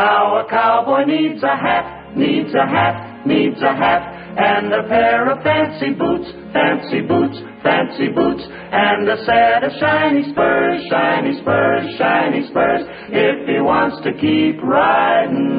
Now a cowboy needs a hat, needs a hat, needs a hat, and a pair of fancy boots, fancy boots, fancy boots, and a set of shiny spurs, shiny spurs, shiny spurs, if he wants to keep riding.